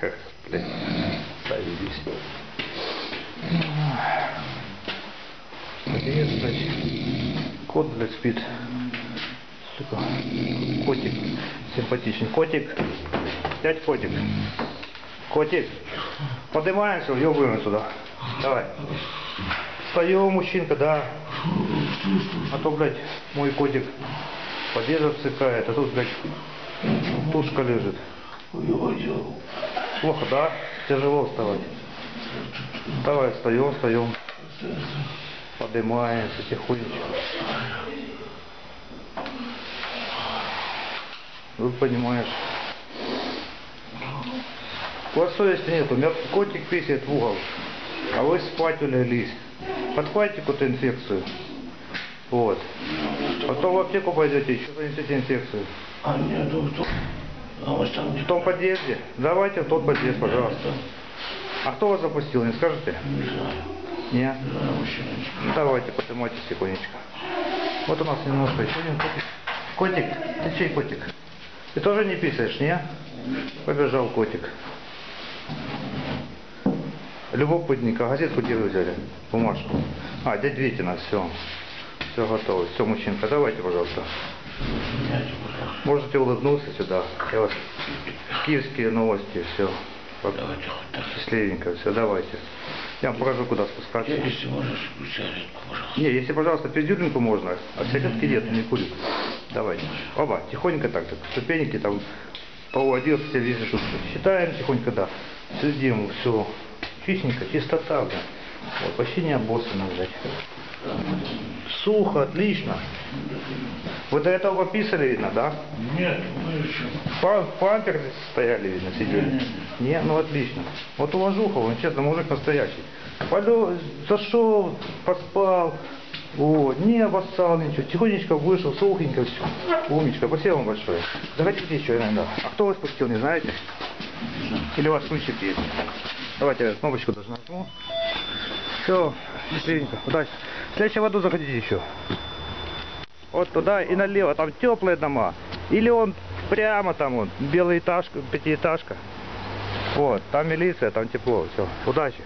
Блин, завелись. Привет, блядь. Кот, блядь, спит. Сука. Котик. Симпатичный. Котик. Дядь котик. Котик. Поднимаемся, въебываем сюда. Давай. Встаем, мужчинка, да. А то, блядь, мой котик подъезд обсыкает, а тут, блядь, тушка лежит. Плохо, да? Тяжело вставать. Давай, встаем, встаем. Поднимаемся тихонечко. Ну, понимаешь. У вас совести нет, у меня котик писает в угол, а вы спать улеглись. Подхватите какую-то инфекцию. Вот. Потом в аптеку пойдете, еще занесете инфекцию. А нет, ну кто? А там В том подъезде. Давайте в тот подъезд, пожалуйста. А кто вас запустил, не скажете? Не знаю. Не? Не знаю, мужчина. Ну, Давайте, поднимайтесь тихонечко. Вот у нас немножко еще один котик. Котик, ты чей котик? Ты тоже не писаешь, не? Побежал котик. Любопытненько, газетку где вы взяли? Бумажку. А, дядь Витина, все. Все готово. Все, мужчинка, давайте, пожалуйста. Можете улыбнуться сюда. Я вас... Киевские новости, все. Давайте хоть так. Счастливенько, все, давайте. Я вам покажу, куда спускаться. Если можешь, сигаретку, пожалуйста. Не, если, пожалуйста, пиздюлинку можно, а сигаретки нет, не курю. Давайте. Оба, тихонько так, так, ступеньки там, по 11 везде шутки. Считаем тихонько, да. Следим, все. Чистенько, чистота, да. Вот, почти не обоссано, блядь. Сухо, отлично. Вы до этого пописали, видно, да? Нет, мы еще. Па- Памперсы стояли, видно, сидели. Не, ну отлично. Вот уважуха, он честно, мужик настоящий. Полё, зашел, поспал, вот, не обоссал ничего, тихонечко вышел, сухенько все. Умничка, спасибо вам большое. Заходите еще иногда. А кто вас пустил, не знаете? Или у вас ключик есть? Давайте я кнопочку даже нажму. Все, счастливенько, удачи. В следующем году заходите еще. Вот туда и налево, там теплые дома. Или он прямо там вот, белая этажка, пятиэтажка. Вот, там милиция, там тепло, все. Удачи.